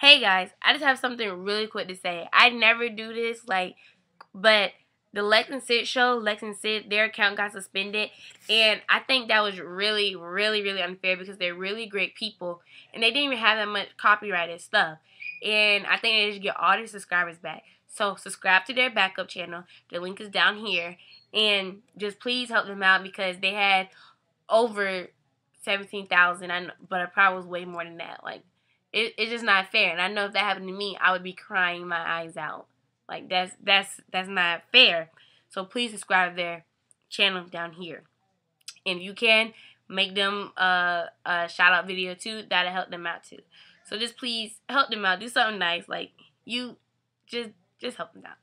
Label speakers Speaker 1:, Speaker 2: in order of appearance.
Speaker 1: Hey guys, I just have something really quick to say. I never do this, like, but the Lex and Syd show, Lex and Syd, their account got suspended, and I think that was really, really, really unfair because they're really great people, and they didn't even have that much copyrighted stuff, and I think they should get all their subscribers back. So subscribe to their backup channel. The link is down here, and just please help them out because they had over seventeen thousand. I but I probably was way more than that. Like it, it's just not fair. And I know if that happened to me, I would be crying my eyes out. Like that's that's that's not fair. So please subscribe their channel down here. And if you can, make them uh, a shout out video too. That'll help them out too. So just please help them out. Do something nice. Like you just just help them out.